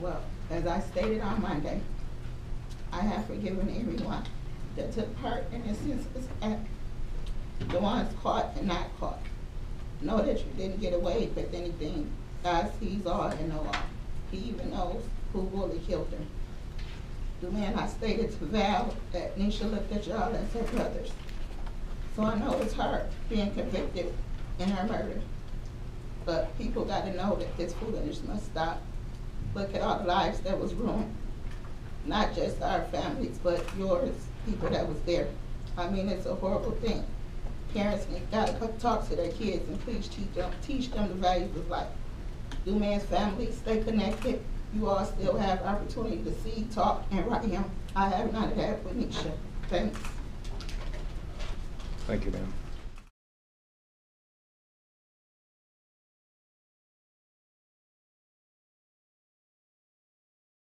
Well, as I stated on Monday, I have forgiven everyone that took part in this senseless act. The ones caught and not caught. Know that you didn't get away with anything. God sees all and know all. He even knows who really killed her. The man I stated to Val that Nisha looked at y'all as her brothers. So I know it's hard being convicted in her murder. But people gotta know that this foolishness must stop. Look at our lives that was ruined. Not just our families, but yours, people that was there. I mean, it's a horrible thing. Parents gotta talk to their kids and please teach them, teach them the values of life. Do man's family stay connected? You all still have opportunity to see, talk, and write him. I have not had with Nisha. Thanks. Thank you, ma'am.